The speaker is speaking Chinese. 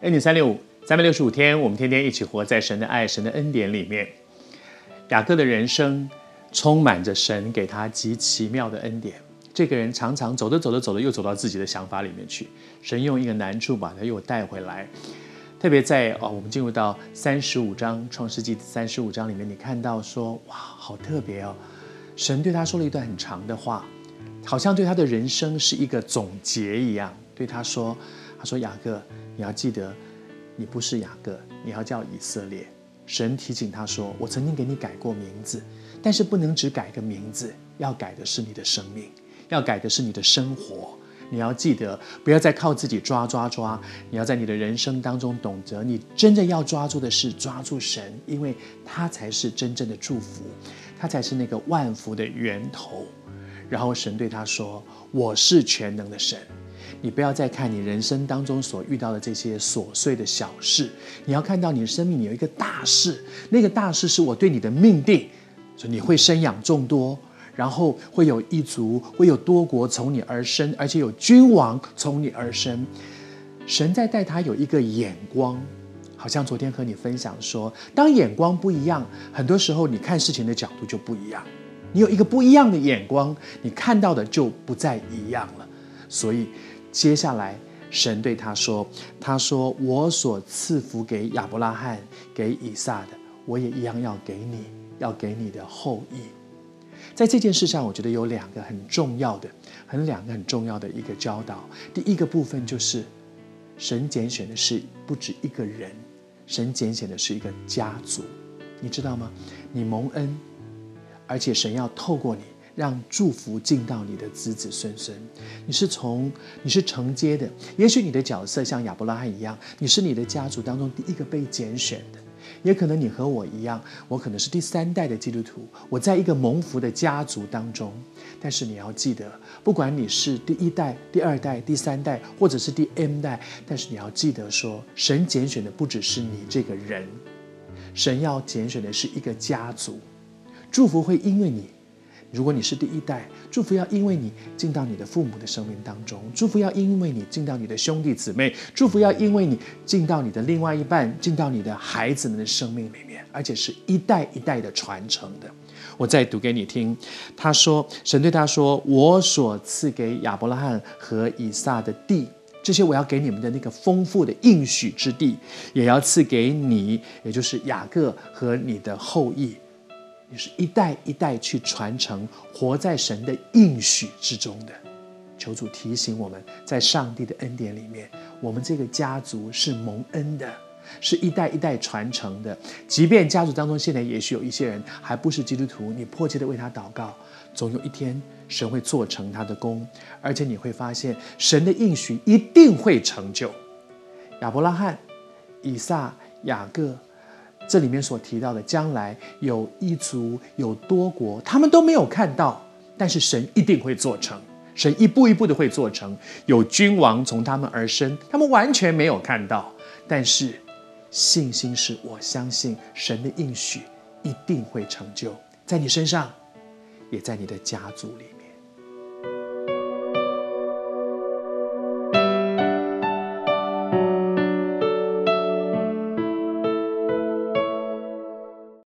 恩典三六五，三百六十五天，我们天天一起活在神的爱、神的恩典里面。雅各的人生充满着神给他极奇妙的恩典。这个人常常走着走着走着，又走到自己的想法里面去。神用一个难处把他又带回来。特别在哦，我们进入到三十五章创世纪三十五章里面，你看到说哇，好特别哦。神对他说了一段很长的话，好像对他的人生是一个总结一样。对他说：“他说雅各，你要记得，你不是雅各，你要叫以色列。”神提醒他说：“我曾经给你改过名字，但是不能只改个名字，要改的是你的生命，要改的是你的生活。你要记得，不要再靠自己抓抓抓，你要在你的人生当中懂得，你真正要抓住的是抓住神，因为他才是真正的祝福，他才是那个万福的源头。”然后神对他说：“我是全能的神。”你不要再看你人生当中所遇到的这些琐碎的小事，你要看到你的生命里有一个大事，那个大事是我对你的命定，说你会生养众多，然后会有一族，会有多国从你而生，而且有君王从你而生。神在带他有一个眼光，好像昨天和你分享说，当眼光不一样，很多时候你看事情的角度就不一样。你有一个不一样的眼光，你看到的就不再一样了。所以。接下来，神对他说：“他说我所赐福给亚伯拉罕、给以撒的，我也一样要给你，要给你的后裔。”在这件事上，我觉得有两个很重要的、很两个很重要的一个教导。第一个部分就是，神拣选的是不止一个人，神拣选的是一个家族。你知道吗？你蒙恩，而且神要透过你。让祝福进到你的子子孙孙，你是从你是承接的。也许你的角色像亚伯拉罕一样，你是你的家族当中第一个被拣选的；也可能你和我一样，我可能是第三代的基督徒，我在一个蒙福的家族当中。但是你要记得，不管你是第一代、第二代、第三代，或者是第 M 代，但是你要记得说，神拣选的不只是你这个人，神要拣选的是一个家族，祝福会因为你。如果你是第一代，祝福要因为你进到你的父母的生命当中，祝福要因为你进到你的兄弟姊妹，祝福要因为你进到你的另外一半，进到你的孩子们的生命里面，而且是一代一代的传承的。我再读给你听，他说：“神对他说，我所赐给亚伯拉罕和以撒的地，这些我要给你们的那个丰富的应许之地，也要赐给你，也就是雅各和你的后裔。”你是一代一代去传承，活在神的应许之中的。求主提醒我们，在上帝的恩典里面，我们这个家族是蒙恩的，是一代一代传承的。即便家族当中现在也许有一些人还不是基督徒，你迫切的为他祷告，总有一天神会做成他的功，而且你会发现神的应许一定会成就。亚伯拉罕、以撒、雅各。这里面所提到的将来有一族有多国，他们都没有看到，但是神一定会做成，神一步一步的会做成。有君王从他们而生，他们完全没有看到，但是信心是我相信神的应许一定会成就在你身上，也在你的家族里面。